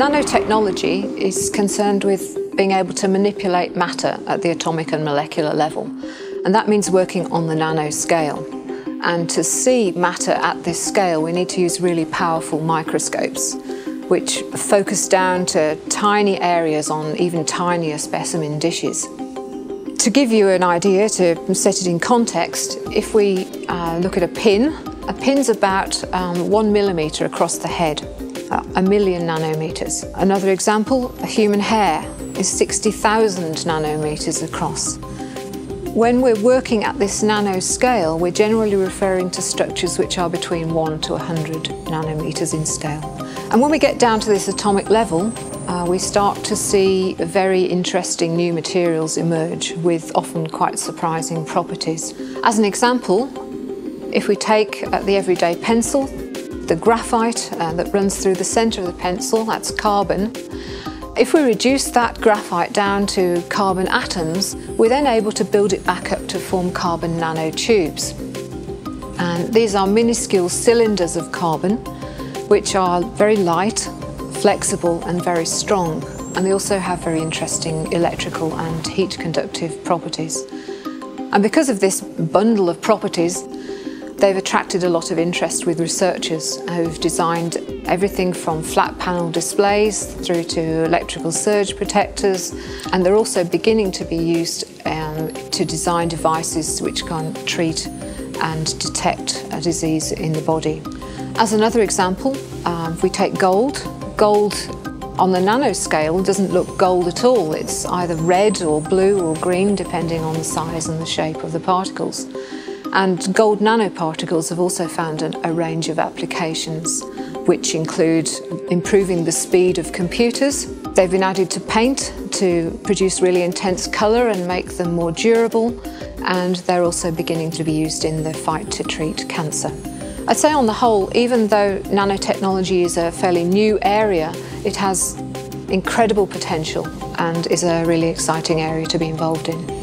Nanotechnology is concerned with being able to manipulate matter at the atomic and molecular level, and that means working on the nanoscale. And to see matter at this scale, we need to use really powerful microscopes, which focus down to tiny areas on even tinier specimen dishes. To give you an idea, to set it in context, if we uh, look at a pin, a pin's about um, one millimetre across the head a million nanometers. Another example, a human hair is 60,000 nanometers across. When we're working at this nanoscale, we're generally referring to structures which are between 1 to 100 nanometers in scale. And when we get down to this atomic level, uh, we start to see very interesting new materials emerge with often quite surprising properties. As an example, if we take uh, the everyday pencil, the graphite uh, that runs through the centre of the pencil, that's carbon. If we reduce that graphite down to carbon atoms, we're then able to build it back up to form carbon nanotubes. And these are minuscule cylinders of carbon, which are very light, flexible and very strong. And they also have very interesting electrical and heat conductive properties. And because of this bundle of properties, They've attracted a lot of interest with researchers who've designed everything from flat panel displays through to electrical surge protectors and they're also beginning to be used um, to design devices which can treat and detect a disease in the body. As another example, um, we take gold, gold on the nanoscale doesn't look gold at all. It's either red or blue or green depending on the size and the shape of the particles. And gold nanoparticles have also found a range of applications, which include improving the speed of computers. They've been added to paint to produce really intense colour and make them more durable. And they're also beginning to be used in the fight to treat cancer. I'd say on the whole, even though nanotechnology is a fairly new area, it has incredible potential and is a really exciting area to be involved in.